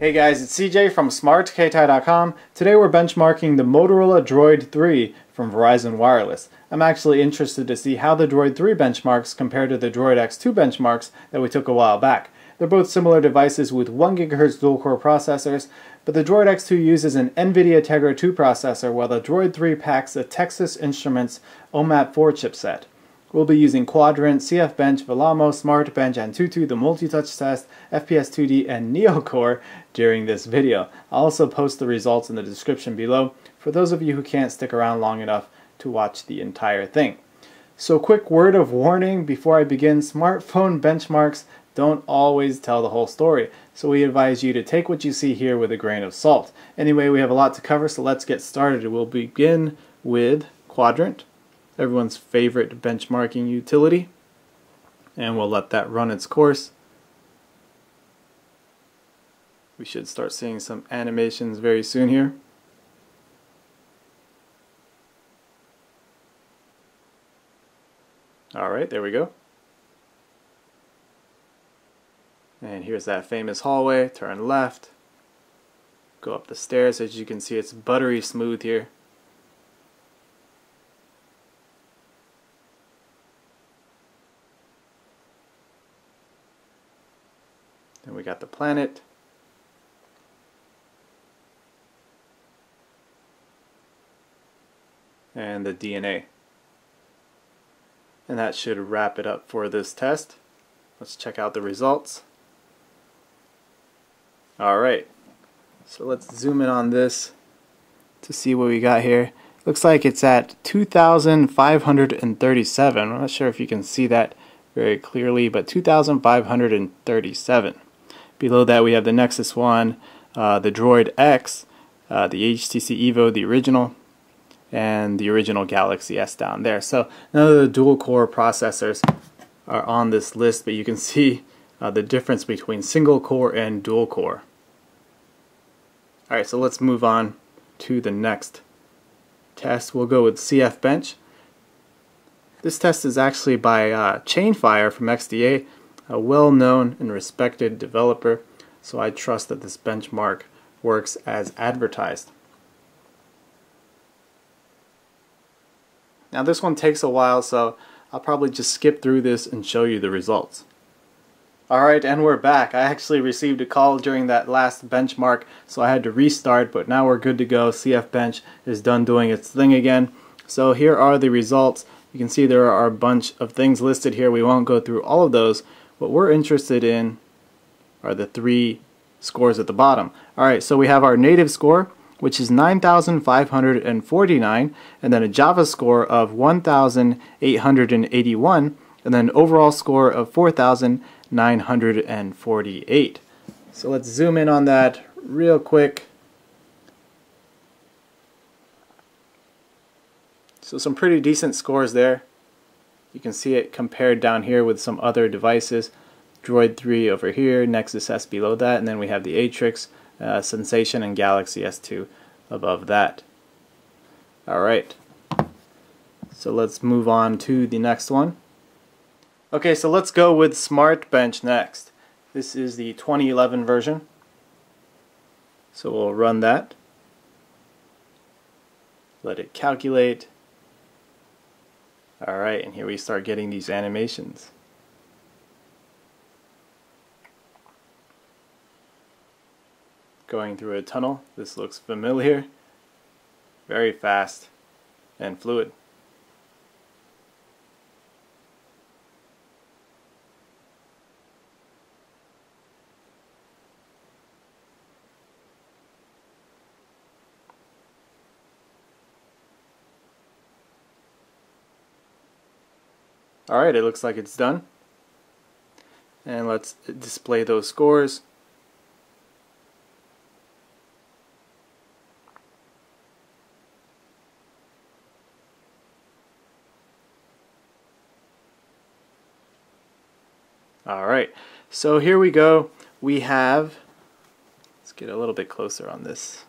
Hey guys, it's CJ from SmartKeitai.com. Today we're benchmarking the Motorola Droid 3 from Verizon Wireless. I'm actually interested to see how the Droid 3 benchmarks compare to the Droid X2 benchmarks that we took a while back. They're both similar devices with 1 GHz dual-core processors, but the Droid X2 uses an NVIDIA Tegra 2 processor while the Droid 3 packs a Texas Instruments OMAP 4 chipset. We'll be using Quadrant, CF Bench, Vellamo, Smart Bench, Antutu, the multi-touch test, FPS2D, and NeoCore during this video. I'll also post the results in the description below for those of you who can't stick around long enough to watch the entire thing. So quick word of warning before I begin, smartphone benchmarks don't always tell the whole story, so we advise you to take what you see here with a grain of salt. Anyway, we have a lot to cover, so let's get started. We'll begin with Quadrant everyone's favorite benchmarking utility. And we'll let that run its course. We should start seeing some animations very soon here. Alright, there we go. And here's that famous hallway. Turn left. Go up the stairs. As you can see, it's buttery smooth here. We got the planet. And the DNA. And that should wrap it up for this test. Let's check out the results. Alright, so let's zoom in on this to see what we got here. Looks like it's at 2,537. I'm not sure if you can see that very clearly, but 2,537. Below that we have the Nexus 1, uh, the Droid X, uh, the HTC Evo, the original, and the original Galaxy S down there. So none of the dual core processors are on this list, but you can see uh, the difference between single core and dual core. Alright, so let's move on to the next test. We'll go with CF Bench. This test is actually by uh, Chainfire from XDA a well-known and respected developer, so I trust that this benchmark works as advertised. Now this one takes a while, so I'll probably just skip through this and show you the results. Alright, and we're back. I actually received a call during that last benchmark, so I had to restart, but now we're good to go. CF Bench is done doing its thing again. So here are the results. You can see there are a bunch of things listed here. We won't go through all of those, what we're interested in are the three scores at the bottom. Alright, so we have our native score, which is 9,549, and then a Java score of 1,881, and then an overall score of 4,948. So let's zoom in on that real quick. So some pretty decent scores there. You can see it compared down here with some other devices. Droid 3 over here, Nexus S below that, and then we have the Atrix, uh, Sensation, and Galaxy S2 above that. Alright, so let's move on to the next one. Okay, so let's go with Smart Bench next. This is the 2011 version. So we'll run that. Let it calculate. Alright, and here we start getting these animations. Going through a tunnel, this looks familiar. Very fast and fluid. Alright, it looks like it's done. And let's display those scores. Alright, so here we go. We have, let's get a little bit closer on this.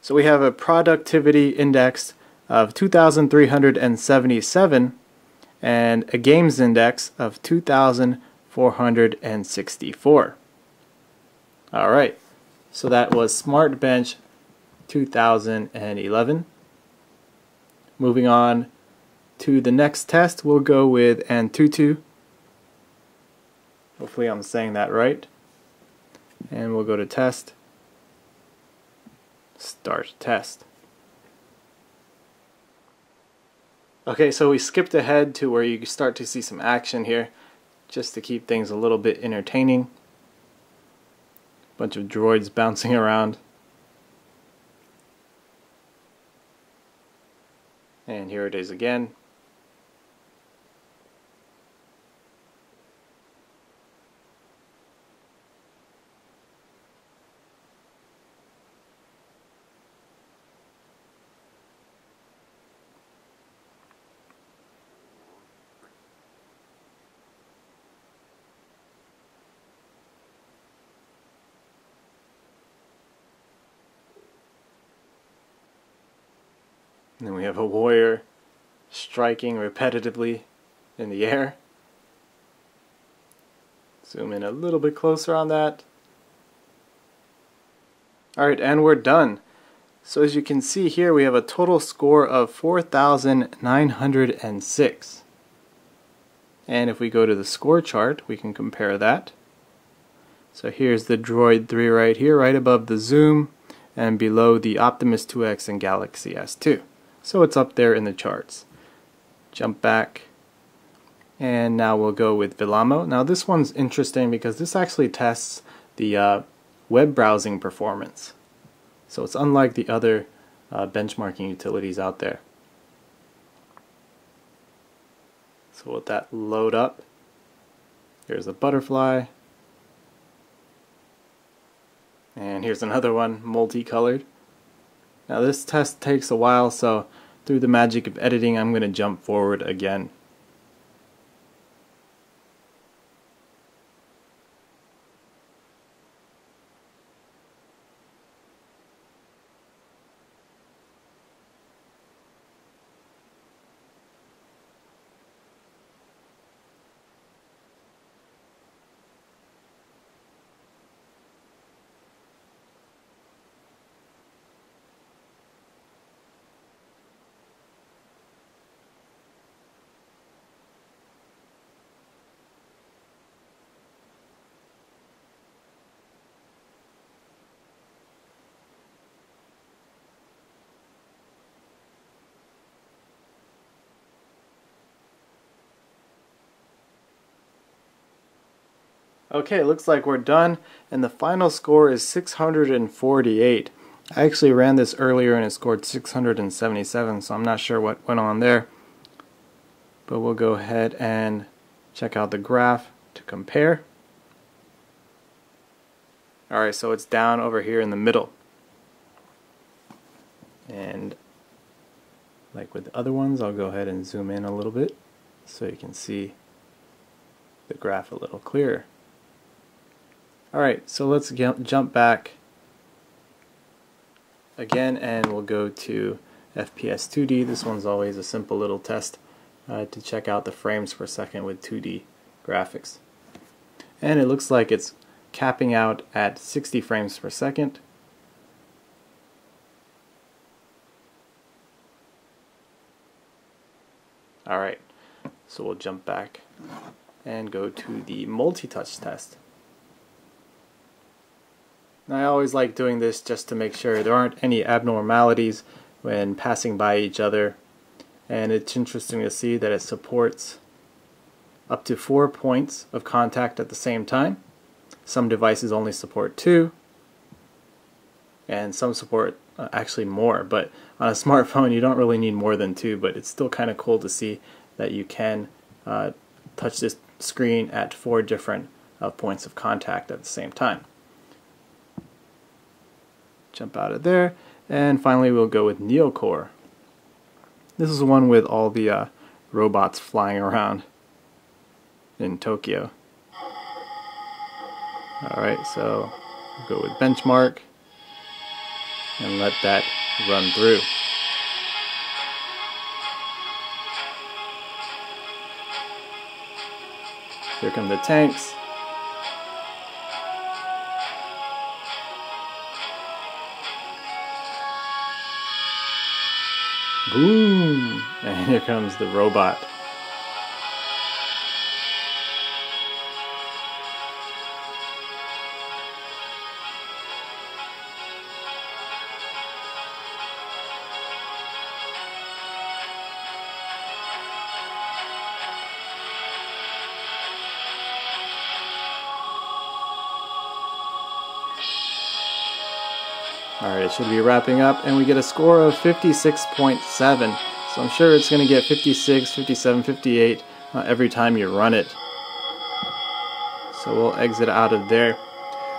So we have a productivity index of 2,377 and a games index of 2,464. Alright, so that was Smart Bench 2011. Moving on to the next test, we'll go with Antutu. Hopefully I'm saying that right. And we'll go to test. Start test. Okay, so we skipped ahead to where you start to see some action here, just to keep things a little bit entertaining. Bunch of droids bouncing around. And here it is again. And then we have a warrior striking repetitively in the air. Zoom in a little bit closer on that. Alright, and we're done. So as you can see here, we have a total score of 4,906. And if we go to the score chart, we can compare that. So here's the Droid 3 right here, right above the Zoom, and below the Optimus 2X and Galaxy S2 so it's up there in the charts. Jump back and now we'll go with Vellamo. Now this one's interesting because this actually tests the uh, web browsing performance. So it's unlike the other uh, benchmarking utilities out there. So let that load up. Here's a butterfly. And here's another one, multicolored. Now this test takes a while, so through the magic of editing, I'm going to jump forward again. Okay, looks like we're done, and the final score is 648. I actually ran this earlier and it scored 677, so I'm not sure what went on there. But we'll go ahead and check out the graph to compare. Alright, so it's down over here in the middle. And like with the other ones, I'll go ahead and zoom in a little bit so you can see the graph a little clearer. Alright, so let's jump back again and we'll go to FPS 2D. This one's always a simple little test uh, to check out the frames per second with 2D graphics. And it looks like it's capping out at 60 frames per second. Alright, so we'll jump back and go to the multi-touch test. I always like doing this just to make sure there aren't any abnormalities when passing by each other. And it's interesting to see that it supports up to four points of contact at the same time. Some devices only support two, and some support uh, actually more. But on a smartphone, you don't really need more than two, but it's still kind of cool to see that you can uh, touch this screen at four different uh, points of contact at the same time jump out of there. And finally we'll go with Neocore. This is the one with all the uh, robots flying around in Tokyo. Alright, so we'll go with benchmark and let that run through. Here come the tanks. Boom! And here comes the robot. Alright, it should be wrapping up, and we get a score of 56.7. So I'm sure it's going to get 56, 57, 58 uh, every time you run it. So we'll exit out of there.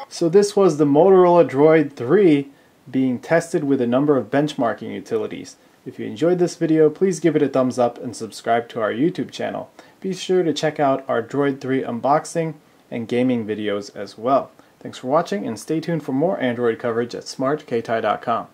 So this was the Motorola Droid 3 being tested with a number of benchmarking utilities. If you enjoyed this video, please give it a thumbs up and subscribe to our YouTube channel. Be sure to check out our Droid 3 unboxing and gaming videos as well. Thanks for watching and stay tuned for more Android coverage at smartkeitai.com.